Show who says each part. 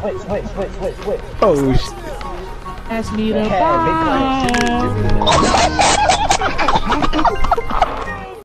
Speaker 1: switch, switch, switch, switch, switch.
Speaker 2: Oh shit.
Speaker 3: Ask me to buy.